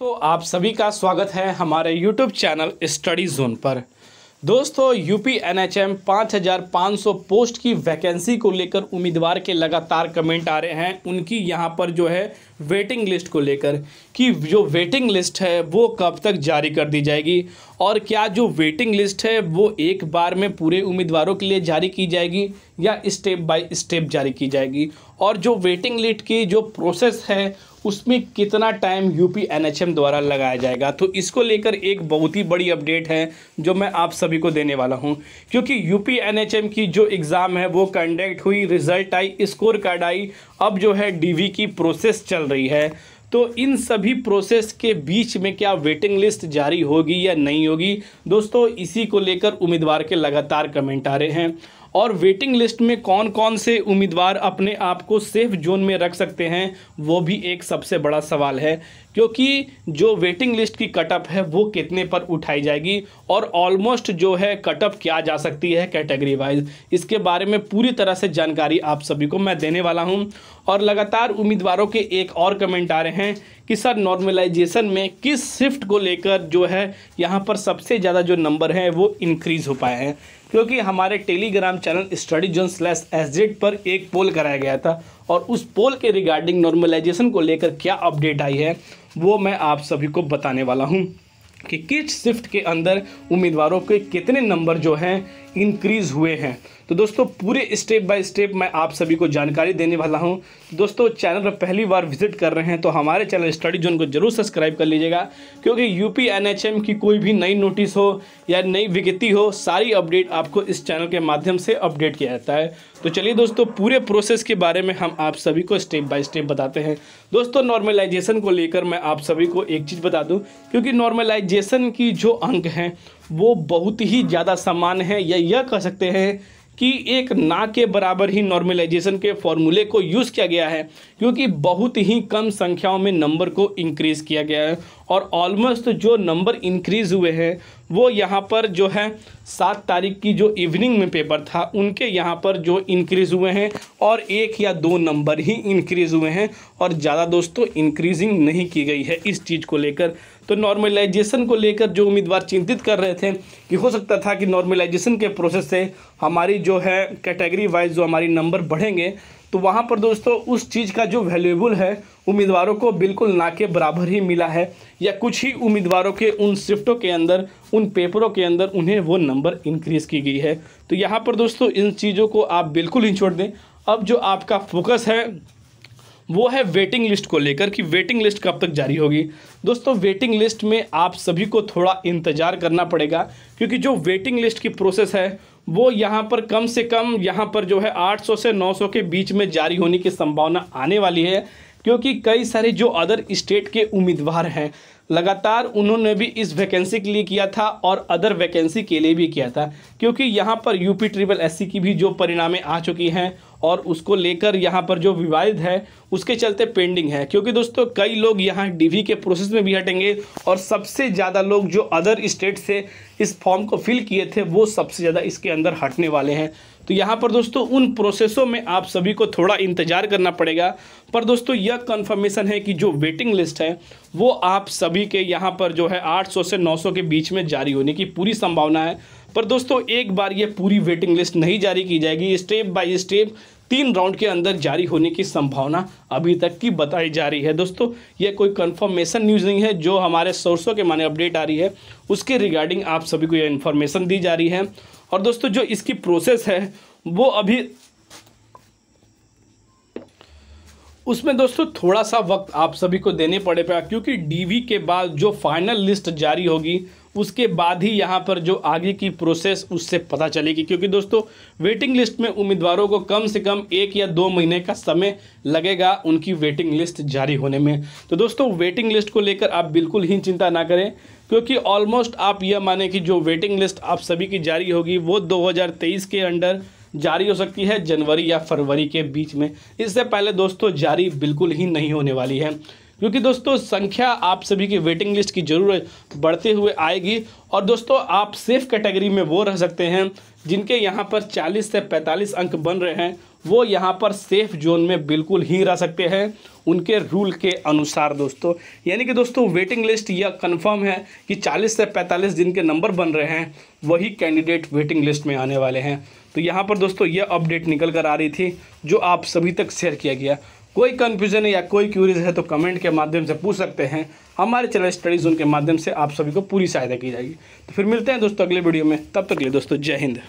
तो आप सभी का स्वागत है हमारे YouTube चैनल स्टडी जोन पर। दोस्तों यूपी पाँच सौ पोस्ट की वैकेंसी को लेकर उम्मीदवार के लगातार कमेंट आ रहे हैं। उनकी यहाँ पर जो है वेटिंग लिस्ट को लेकर कि जो वेटिंग लिस्ट है वो कब तक जारी कर दी जाएगी और क्या जो वेटिंग लिस्ट है वो एक बार में पूरे उम्मीदवारों के लिए जारी की जाएगी या स्टेप बाय स्टेप जारी की जाएगी। और जो वेटिंग लिस्ट की जो प्रोसेस है उसमें कितना टाइम यूपी एनएचएम द्वारा लगाया जाएगा? तो इसको लेकर एक बहुत ही बड़ी अपडेट है, जो मैं आप सभी को देने वाला हूँ। क्योंकि यूपी एनएचएम की जो एग्ज़ाम है, वो कंडक्ट हुई रिज़ल्ट आई स्कोर कार्ड आई, अब जो है डीवी की प्रोसेस चल रही है। तो इन सभी प्रोसेस के बीच में क्या वेटिंग लिस्ट जारी होगी या नहीं होगी? दोस्तों, इसी को लेकर उम्मीदवार के लगातार कमेंट आ रहे हैं। और वेटिंग लिस्ट में कौन कौन से उम्मीदवार अपने आप को सेफ़ जोन में रख सकते हैं, वो भी एक सबसे बड़ा सवाल है, क्योंकि जो वेटिंग लिस्ट की कटअप है, वो कितने पर उठाई जाएगी और ऑलमोस्ट जो है कटअप क्या जा सकती है कैटेगरी वाइज इसके बारे में पूरी तरह से जानकारी आप सभी को मैं देने वाला हूँ। और लगातार उम्मीदवारों के एक और कमेंट आ रहे हैं कि, सर नॉर्मलाइजेशन में किस शिफ्ट को लेकर जो है, यहाँ पर सबसे ज़्यादा जो नंबर हैं, वो इंक्रीज़ हो पाए हैं? क्योंकि हमारे Telegram channel study zone slash S पर एक पोल कराया गया था और उस पोल के रिगार्डिंग नॉर्मलाइजेशन को लेकर क्या अपडेट आई है, वो मैं आप सभी को बताने वाला हूँ। कि किस शिफ्ट के अंदर उम्मीदवारों के कितने नंबर जो हैं इंक्रीज़ हुए हैं। तो दोस्तों, पूरे स्टेप बाय स्टेप मैं आप सभी को जानकारी देने वाला हूँ। दोस्तों चैनल पर पहली बार विज़िट कर रहे हैं तो हमारे चैनल स्टडी जोन को ज़रूर सब्सक्राइब कर लीजिएगा, क्योंकि यूपी एनएचएम की कोई भी नई नोटिस हो या नई विज्ञप्ति हो, सारी अपडेट आपको इस चैनल के माध्यम से अपडेट किया जाता है। तो चलिए दोस्तों, पूरे प्रोसेस के बारे में हम आप सभी को स्टेप बाय स्टेप बताते हैं। दोस्तों नॉर्मलाइजेशन को लेकर मैं आप सभी को एक चीज़ बता दूँ, क्योंकि नॉर्मलाइजेशन की जो अंक हैं, वो बहुत ही ज़्यादा समान है। या यह कह सकते हैं कि एक ना के बराबर ही नॉर्मलाइजेशन के फॉर्मूले को यूज़ किया गया है, क्योंकि बहुत ही कम संख्याओं में नंबर को इंक्रीज़ किया गया है। और ऑलमोस्ट जो नंबर इंक्रीज़ हुए हैं, वो यहाँ पर जो है सात तारीख की जो इवनिंग में पेपर था, उनके यहाँ पर जो इंक्रीज़ हुए हैं और एक या दो नंबर ही इंक्रीज़ हुए हैं। और ज़्यादा दोस्तों इंक्रीजिंग नहीं की गई है इस चीज़ को लेकर। तो नॉर्मलाइजेशन को लेकर जो उम्मीदवार चिंतित कर रहे थे, कि हो सकता था कि नॉर्मलाइजेशन के प्रोसेस से हमारी जो है कैटेगरी वाइज जो हमारी नंबर बढ़ेंगे तो वहाँ पर दोस्तों, उस चीज़ का जो वैल्यूएबल है, उम्मीदवारों को बिल्कुल ना के बराबर ही मिला है, या कुछ ही उम्मीदवारों के उन शिफ्टों के अंदर, उन पेपरों के अंदर उन्हें वो नंबर इंक्रीज़ की गई है। तो यहाँ पर दोस्तों, इन चीज़ों को आप बिल्कुल ही छोड़ दें। अब जो आपका फोकस है, वो है वेटिंग लिस्ट को लेकर कि वेटिंग लिस्ट कब तक जारी होगी। दोस्तों वेटिंग लिस्ट में आप सभी को थोड़ा इंतज़ार करना पड़ेगा, क्योंकि जो वेटिंग लिस्ट की प्रोसेस है वो यहाँ पर कम से कम यहाँ पर जो है 800 से 900 के बीच में जारी होने की संभावना आने वाली है, क्योंकि कई सारे जो अदर स्टेट के उम्मीदवार हैं, लगातार उन्होंने भी इस वैकेंसी के लिए किया था और अदर वैकेंसी के लिए भी किया था, क्योंकि यहाँ पर यूपी ट्रिपल एससी की भी जो परिणामें आ चुकी हैं और उसको लेकर यहाँ पर जो विवाद है, उसके चलते पेंडिंग है। क्योंकि दोस्तों, कई लोग यहाँ डीवी के प्रोसेस में भी हटेंगे और सबसे ज़्यादा लोग जो अदर स्टेट से इस फॉर्म को फिल किए थे, वो सबसे ज़्यादा इसके अंदर हटने वाले हैं। तो यहाँ पर दोस्तों, उन प्रोसेसों में आप सभी को थोड़ा इंतज़ार करना पड़ेगा। पर दोस्तों, यह कंफर्मेशन है कि जो वेटिंग लिस्ट है, वो आप सभी के यहाँ पर जो है 800 से 900 के बीच में जारी होने की पूरी संभावना है। पर दोस्तों, एक बार ये पूरी वेटिंग लिस्ट नहीं जारी की जाएगी। स्टेप बाय स्टेप तीन राउंड के अंदर जारी होने की संभावना अभी तक की बताई जा रही है। दोस्तों, ये कोई कंफर्मेशन न्यूज़ नहीं है, जो हमारे सोर्सों के माने अपडेट आ रही है, उसके रिगार्डिंग आप सभी को यह इन्फॉर्मेशन दी जा रही है। और दोस्तों, जो इसकी प्रोसेस है, वो अभी उसमें दोस्तों, थोड़ा सा वक्त आप सभी को देने पड़ेगा, क्योंकि डीवी के बाद जो फाइनल लिस्ट जारी होगी उसके बाद ही यहाँ पर जो आगे की प्रोसेस उससे पता चलेगी। क्योंकि दोस्तों वेटिंग लिस्ट में उम्मीदवारों को कम से कम एक या दो महीने का समय लगेगा उनकी वेटिंग लिस्ट जारी होने में। तो दोस्तों वेटिंग लिस्ट को लेकर आप बिल्कुल ही चिंता ना करें, क्योंकि ऑलमोस्ट आप यह माने कि जो वेटिंग लिस्ट आप सभी की जारी होगी, वो दो हज़ार तेईस के अंडर जारी हो सकती है, जनवरी या फरवरी के बीच में। इससे पहले दोस्तों, जारी बिल्कुल ही नहीं होने वाली है। क्योंकि दोस्तों, संख्या आप सभी की वेटिंग लिस्ट की ज़रूरत बढ़ते हुए आएगी। और दोस्तों, आप सेफ़ कैटेगरी में वो रह सकते हैं जिनके यहाँ पर 40 से 45 अंक बन रहे हैं। वो यहाँ पर सेफ़ जोन में बिल्कुल ही रह सकते हैं। उनके रूल के अनुसार दोस्तों। यानी कि दोस्तों वेटिंग लिस्ट यह कंफर्म है कि 40 से 45 जिनके नंबर बन रहे हैं, वही कैंडिडेट वेटिंग लिस्ट में आने वाले हैं। तो यहाँ पर दोस्तों, यह अपडेट निकल कर आ रही थी, जो आप सभी तक शेयर किया गया। कोई कन्फ्यूज़न या कोई क्यूरीज है तो कमेंट के माध्यम से पूछ सकते हैं। हमारे चैनल स्टडी जोन के माध्यम से आप सभी को पूरी सहायता की जाएगी। तो फिर मिलते हैं दोस्तों अगले वीडियो में। तब तक के लिए दोस्तों जय हिंद।